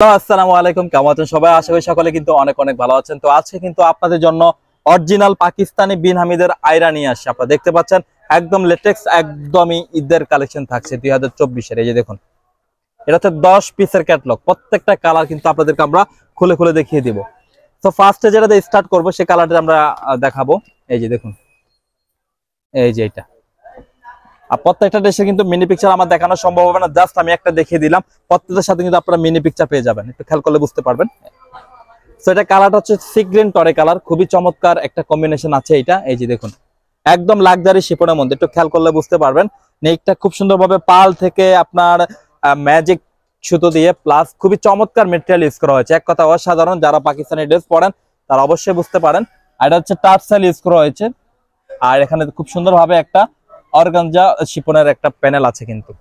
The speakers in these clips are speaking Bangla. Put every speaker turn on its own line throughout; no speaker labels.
আসসালামু আলাইকুম। কেমন আছেন সবাই? আশা করি সকলে কিন্তু অনেক অনেক ভালো আছেন। তো আজকে কিন্তু আপনাদের জন্য অরিজিনাল পাকিস্তানি বিন হামিদের আয়রা নিয়ে আসছে। আপনারা দেখতে পাচ্ছেন, একদম লেটেক্স একদমই ঈদের কালেকশন থাকছে দুই হাজার চব্বিশের। এই যে দেখুন, এটা হচ্ছে দশ পিসের ক্যাটলগ প্রত্যেকটা কালার কিন্তু আপনাদেরকে আমরা খুলে খুলে দেখিয়ে দিব। তো ফার্স্টে যেটা স্টার্ট করব, সে কালারটা আমরা দেখাবো। এই যে দেখুন, এই যে এটা। আর প্রত্যেকটা ড্রেসে কিন্তু মিনি পিকচার আমার দেখানো সম্ভব হবে না জাস্ট আমি একটা দেখিয়ে দিলাম। প্রত্যেকটার সাথে কিন্তু আপনারা মিনি পিকচার পেয়ে যাবেন, একটু খেয়াল করলে বুঝতে পারবেন। তো এটা কালারটা হচ্ছে সি গ্রিন টরে কালার খুবই চমৎকার একটা কম্বিনেশন আছে এটা, এই যে দেখুন। একদম লাক্সারি শিপনের মধ্যে, একটু খেয়াল করলে বুঝতে পারবেন। নেকটা খুব সুন্দরভাবে পাল থেকে আপনার ম্যাজিক সুতো দিয়ে প্লাস খুবই চমৎকার মেটেরিয়াল ইউজ করা হয়েছে। এক কথা অসাধারণ, যারা পাকিস্তানি ড্রেস পরেন, তারা অবশ্যই বুঝতে পারেন। আর এটা হচ্ছে টার্সাইল ইউজ করা হয়েছে। আর এখানে খুব সুন্দরভাবে একটা অর্গানজা শিপনের একটা প্যানেল আছে কিন্তু।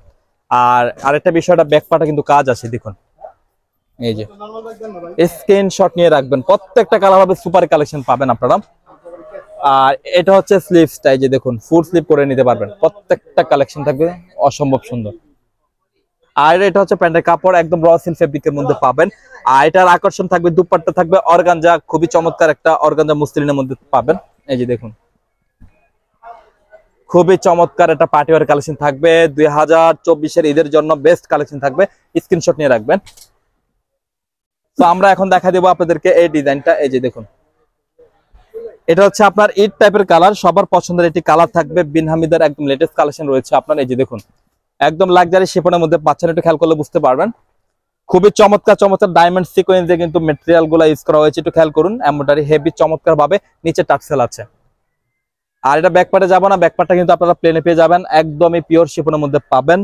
আর আরেকটা বিষয়টা ব্যাকপাটা কিন্তু কাজ আছে, দেখুন। এই যে। স্ক্রিনশট নিয়ে রাখবেন। প্রত্যেকটা কালার হবে সুপার কালেকশন পাবেন আপনারা। আর এটা হচ্ছে স্লিভসটা এই যে দেখুন ফুল স্লিভ করে নিতে পারবেন। প্রত্যেকটা কালেকশন থাকবে, অসম্ভব সুন্দর। আর এটা হচ্ছে প্যান্টের কাপড়, একদম র ফেব্রিকের মধ্যে পাবেন। আর এটার আকর্ষণ থাকবে, দুপাট্টা থাকবে, অর্গানজা, খুবই চমৎকার একটা অর্গানজা মুসলিনের মধ্যে পাবেন। এই যে দেখুন। খুবই চমৎকার একটা পার্টিওয়ার কালেকশন থাকবে। দুই হাজার চব্বিশের ঈদের জন্য বেস্ট কালেকশন থাকবে। স্ক্রিনশট নিয়ে রাখবেন। তো আমরা এখন দেখা দেবো আপনাদেরকে এই ডিজাইনটা এই যে দেখুন। এটা হচ্ছে আপনার ইট টাইপের কালার সবার পছন্দের একটি কালার থাকবে। বিন হামিদের একদম লেটেস্ট কালেকশন রয়েছে আপনার। এই যে দেখুন। একদম লাক্সারি শিপনের মধ্যে পাচ্ছেন একটু খেয়াল করলে বুঝতে পারবেন। খুবই চমৎকার চমৎকার ডায়মন্ড সিকোয়েন্স দিয়ে কিন্তু মেটেরিয়ালগুলো ইউজ করা হয়েছে। একটু খেয়াল করুন। এমব্রয়ডারি হেভি চমৎকার ভাবে নিচে টাকসেল আছে। আর এটা ব্যাকপার্টে যাব না ব্যাকপার্টটা কিন্তু আপনারা প্লেনে পেয়ে যাবেন। একদমই পিওর শিপনের মধ্যে পাবেন।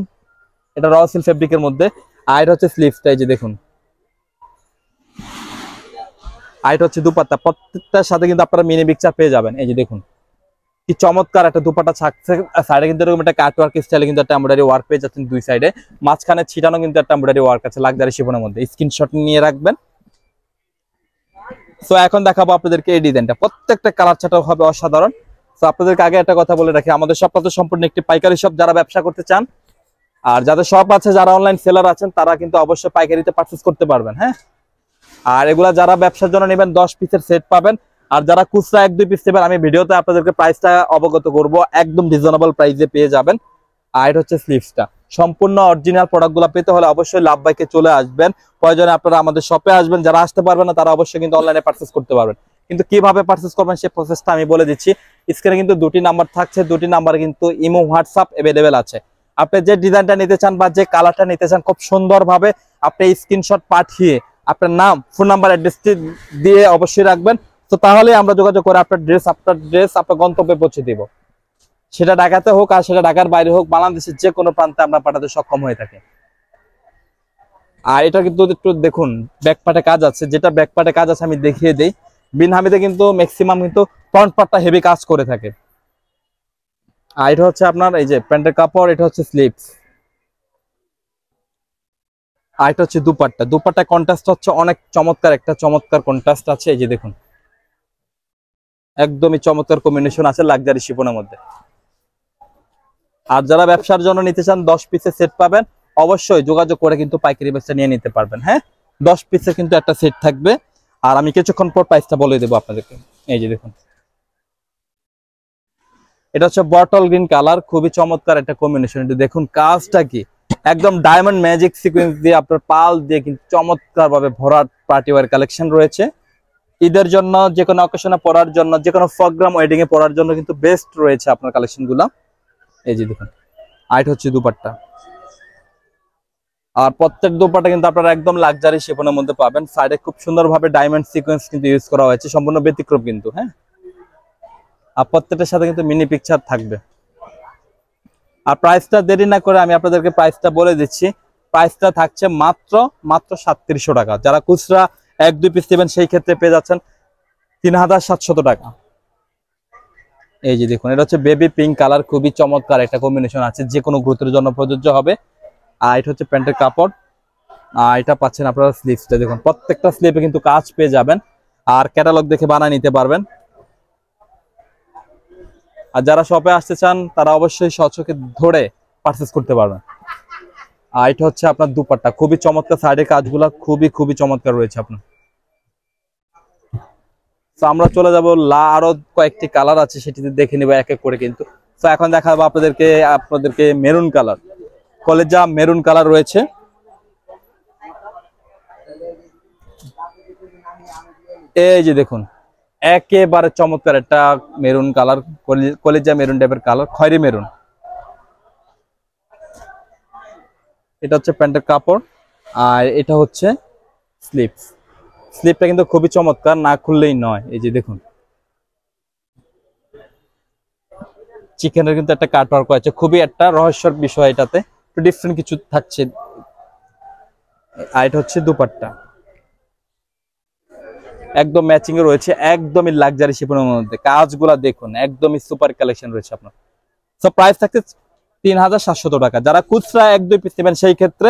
এটা র সিল ফেব্রিকের মধ্যে। আর এটা হচ্ছে স্লিভসটা এই যে দেখুন। আর এটা হচ্ছে দুপাট্টা। প্রত্যেকটার সাথে কিন্তু আপনারা মিনি পিকচার পেয়ে যাবেন। এই যে দেখুন। কি চমৎকার একটা দুপাট্টা থাকছে সাইডে কিন্তু এরকম একটা কাট ওয়ার্ক স্টাইলে কিন্তু একটা এমব্রয়ডারি ওয়ার্ক পেয়ে যাচ্ছেন দুই সাইডে মাঝখানে ছিটানো কিন্তু একটা এমব্রয়ডারি ওয়ার্ক আছে লাক্সারি শিপনের মধ্যে। স্ক্রিনশট নিয়ে রাখবেন। সো এখন দেখাবো আপনাদেরকে এই ডিজাইনটা প্রত্যেকটা কালার ছাটাও হবে অসাধারণ। তো আগে একটা কথা বলে রাখি। আমাদের শপটা তো সম্পূর্ণ একটি পাইকারি শপ যারা ব্যবসা করতে চান, আর যাদের শপ আছে, যারা অনলাইন সেলার আছেন, তারা কিন্তু অবশ্যই পাইকারিতে পারচেস করতে পারবেন হ্যাঁ? আর এগুলা যারা ব্যবসার জন্য নেবেন, দশ পিসের সেট পাবেন। আর যারা খুচরা এক, দুই পিস নেবেন, আমি ভিডিওতে আপনাদেরকে প্রাইসটা অবগত করব। একদম রিজনেবল প্রাইসে পেয়ে যাবেন। আর এটা হচ্ছে স্লিভসটা সম্পূর্ণ অরিজিনাল প্রোডাক্টগুলো পেতে হলে অবশ্যই লাভ বাইকে চলে আসবেন। প্রয়োজনে আপনারা আমাদের শপে আসবেন। যারা আসতে পারবেন না, তারা অবশ্যই কিন্তু অনলাইনে পারচেস করতে পারবেন। কিন্তু কীভাবে পারচেস করবেন সেই প্রসেসটা আমি বলে দিচ্ছি। স্ক্রিনে কিন্তু দুটি নাম্বার থাকছে, দুটি নাম্বার কিন্তু ইমো হোয়াটসঅ্যাপ অ্যাভেলেবেল আছে। আপনি যে ডিজাইনটা নিতে চান বা যে কালারটা নিতে চান, খুব সুন্দরভাবে আপনি স্ক্রিনশট পাঠিয়ে আপনার নাম ফোন নাম্বার অ্যাড্রেসটি দিয়ে অবশ্যই রাখবেন। তো তাহলে আমরা যোগাযোগ করে আপনার ড্রেস আপনার ড্রেস আপনার গন্তব্যে পৌঁছে দিব। সেটা ঢাকাতে হোক আর সেটা ঢাকার বাইরে হোক, বাংলাদেশের যে কোনো প্রান্তে আমরা পাঠাতে সক্ষম হয়ে থাকি। আর এটা কিন্তু একটু দেখুন ব্যাকপাটে কাজ আছে। যেটা ব্যাকপাটে কাজ আছে, আমি দেখিয়ে দিই। বিন হামিদে কিন্তু ম্যাক্সিমাম কিন্তু ফ্রন্ট পার্টটা হেভি কাজ করে থাকে। আর এটা হচ্ছে আপনার এই যে প্যান্টের কাপড়, এটা হচ্ছে স্লিপস আর এটা হচ্ছে দুপাট্টা। দুপাট্টা কন্ট্রাস্ট হচ্ছে অনেক চমৎকার, একটা চমৎকার কন্ট্রাস্ট আছে। এই যে দেখুন। একদমই চমৎকার কম্বিনেশন আছে লাক্সারি শিপনের মধ্যে। আর যারা ব্যবসার জন্য নিতে চান, দশ পিসের সেট পাবেন। অবশ্যই যোগাযোগ করে কিন্তু পাইকারি ব্যবসা নিয়ে নিতে পারবেন হ্যাঁ? দশ পিসের কিন্তু একটা সেট থাকবে। আর আমি কিছুক্ষণ পর প্রাইসটা বলে দেবো আপনাদেরকে। এই যে দেখুন। এটা হচ্ছে বটল গ্রিন কালার খুবই চমৎকার একটা কম্বিনেশন একটু দেখুন কাজটা কি। একদম ডায়মন্ড ম্যাজিক সিকোয়েন্স দিয়ে আপনার পাল দিয়ে কিন্তু চমৎকার ভাবে ভরাট পার্টি ওয়ার কালেকশন রয়েছে। ঈদের জন্য, যে কোনো অকেশনে পরার জন্য, যে কোনো প্রোগ্রাম ওয়েডিং এ পড়ার জন্য কিন্তু বেস্ট রয়েছে আপনার কালেকশনগুলা। এই যে দেখুন। আইট হচ্ছে দুপাট্টা। আর প্রত্যেক দুপাটা কিন্তু আপনারা একদম লাক্সারি শেপনের মধ্যে পাবেন। সাইডে খুব সুন্দরভাবে ডায়মন্ড সিকোয়েন্স কিন্তু ইউজ করা হয়েছে। সম্পূর্ণ ব্যতিক্রম কিন্তু হ্যাঁ? আর প্রত্যেকটার সাথে কিন্তু মিনি পিকচার থাকবে। আর প্রাইসটা দেরি না করে আমি আপনাদেরকে প্রাইসটা বলে দিচ্ছি। প্রাইসটা থাকছে মাত্র মাত্র সাতত্রিশশো টাকা। যারা খুচরা এক, দুই পিস নেবেন, সেই ক্ষেত্রে পেয়ে যাচ্ছেন তিন হাজার সাতশত টাকা। এই যে দেখুন, এটা হচ্ছে বেবি পিঙ্ক কালার খুবই চমৎকার একটা কম্বিনেশন আছে। যে কোনো গুরুত্বের জন্য প্রযোজ্য হবে। আর এটা হচ্ছে প্যান্টের কাপড়। আর এটা পাচ্ছেন আপনারা স্লিভসটা দেখুন। প্রত্যেকটা স্লিপে কিন্তু কাজ পেয়ে যাবেন। আর ক্যাটালগ দেখে বানায় নিতে পারবেন। আর যারা শপে আসতে চান, তারা অবশ্যই সচকে ধরে পারচেস করতে পারবেন। আর এটা হচ্ছে আপনার দুপাট্টা। খুবই চমৎকার সাইডের কাজগুলো খুবই খুবই চমৎকার রয়েছে আপনার। তো আমরা চলে যাব লা, আরও কয়েকটি কালার আছে, সেটিতে দেখে নিব এক এক করে কিন্তু। তো এখন দেখাবো আপনাদেরকে আপনাদেরকে মেরুন কালার কলেজা মেরুন কালার রয়েছে। এই যে দেখুন, একেবারে চমৎকার একটা মেরুন কালার কলেজা মেরুন টাইপের কালার, খয়েরি মেরুন। এটা হচ্ছে প্যান্টের কাপড়, আর এটা হচ্ছে স্লিপস স্লিপটা কিন্তু খুবই চমৎকার, না খুললেই নয়। এই যে দেখুন। চিকেনের কিন্তু একটা কাট ওয়ার্ক আছে, খুবই একটা রহস্যর বিষয় এটাতে। একটু ডিফারেন্ট কিছু থাকছে। আর এটা হচ্ছে দুপাট্টা। একদম ম্যাচিং এ রয়েছে, একদমই লাক্সারি শিপনের মধ্যে। কাজগুলা দেখুন, একদমই সুপার কালেকশন রয়েছে আপনার। সো প্রাইস থাকছে তিন হাজার সাতশত টাকা। যারা খুচরা এক, দুই পিস নেবেন সেই ক্ষেত্রে,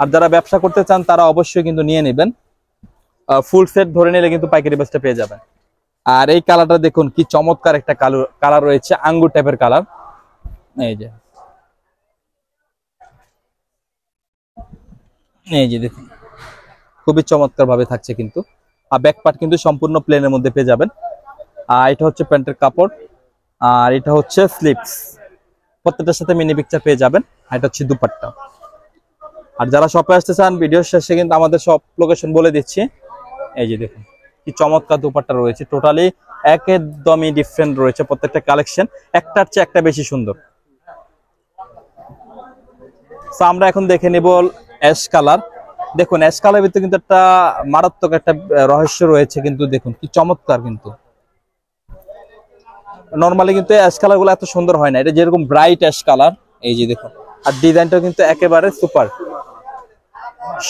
আর যারা ব্যবসা করতে চান, তারা অবশ্যই কিন্তু নিয়ে নেবেন। ফুল সেট ধরে নিলে কিন্তু পাইকারি বেসটা পেয়ে যাবেন। আর এই কালারটা দেখুন, কি চমৎকার একটা কালো কালার রয়েছে, আঙ্গুর টাইপের কালার এই যে এই যে দেখুন, খুবই চমৎকার ভাবে থাকছে কিন্তু। আর ব্যাক পার্ট কিন্তু সম্পূর্ণ প্লেনের মধ্যে পেয়ে যাবেন। আর এটা হচ্ছে প্যান্টের কাপড়, আর এটা হচ্ছে স্লিপস প্রত্যেকটার সাথে মিনি পিকচার পেয়ে যাবেন, আর এটা হচ্ছে দুপাট্টা। আর যারা শপে আসতে চান ভিডিওর শেষে কিন্তু আমাদের সব লোকেশন বলে দিচ্ছি। এই যে দেখুন, কি চমৎকার দুপাট্টা রয়েছে। টোটালি একদমই ডিফারেন্ট রয়েছে প্রত্যেকটা কালেকশন একটার চেয়ে একটা বেশি সুন্দর। আমরা এখন দেখে নিব অ্যাশ কালার দেখুন অ্যাশ কালারের ভিতরে কিন্তু একটা মারাত্মক একটা রহস্য রয়েছে কিন্তু দেখুন, কি চমৎকার কিন্তু। নর্মালি কিন্তু অ্যাশ কালারগুলো এত সুন্দর হয় না, এটা যেরকম ব্রাইট অ্যাশ কালার এই যে দেখুন। আর ডিজাইনটা কিন্তু একেবারে সুপার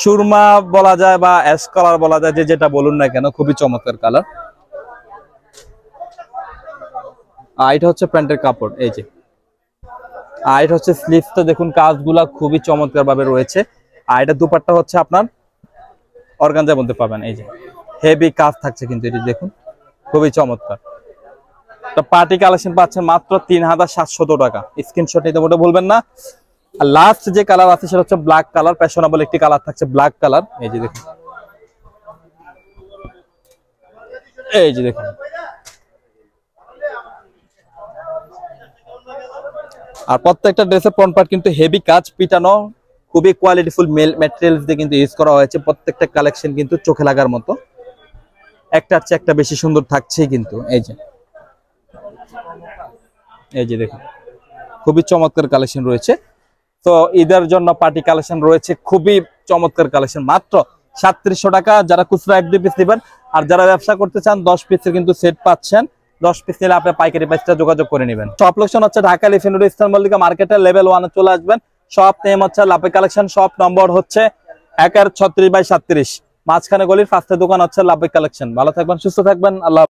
সুরমা বলা যায় বা অ্যাশ কালার বলা যায়, যে যেটা বলুন না কেন, খুবই চমৎকার কালার আর এটা হচ্ছে প্যান্টের কাপড়, এই যে। আর এটা হচ্ছে স্লিভসটা দেখুন, কাজগুলা খুবই চমৎকার ভাবে রয়েছে। আর এটা দুপাট্টা হচ্ছে আপনার অর্গানজার মধ্যে পাবেন এই যে। হেভি কাজ থাকছে কিন্তু এটি, দেখুন। খুবই চমৎকার। তো পার্টি কালেকশন পাচ্ছেন মাত্র তিন হাজার সাতশত টাকা। স্ক্রিনশট নিতে মোটে বলবেন না। আর লাস্ট যে কালার আছে সেটা হচ্ছে ব্ল্যাক কালার ফ্যাশনেবল একটি কালার থাকছে ব্ল্যাক কালার এই যে দেখুন। এই যে দেখুন। আর প্রত্যেকটা ড্রেসের ফ্রন্ট পার্ট কিন্তু হেভি কাজ, পিটানো খুবই কোয়ালিটিফুল মেল ম্যাটেরিয়ালস দিয়ে কিন্তু ইউজ করা হয়েছে। প্রত্যেকটা কালেকশন কিন্তু চোখে লাগার মতো। একটার চেয়ে একটা বেশি সুন্দর থাকছেই কিন্তু, এই যে। এই যে দেখুন, খুবই চমৎকার কালেকশন রয়েছে। তো ঈদের জন্য পার্টি কালেকশন রয়েছে, খুবই চমৎকার কালেকশন মাত্র সাতত্রিশশো টাকা, যারা খুচরা এক দুই পিস নেবেন, আর যারা ব্যবসা করতে চান, দশ পিসের কিন্তু সেট পাচ্ছেন। দশ পিস নিলে আপনি পাইকারি প্রাইসটা যোগাযোগ করে নেবেন। সব লোকেশন হচ্ছে ঢাকা লিফিনুর ইসলাম মল্লিকা মার্কেটের লেভেল ওয়ানে চলে আসবেন। শপ নেম হচ্ছে, লাপে কালেকশন সব নম্বর হচ্ছে একের ছত্রিশ বাই সাত্রিশ মাঝখানে গলির ফার্স্টের দোকান হচ্ছে লাপে কালেকশন ভালো থাকবেন, সুস্থ থাকবেন, আল্লাহ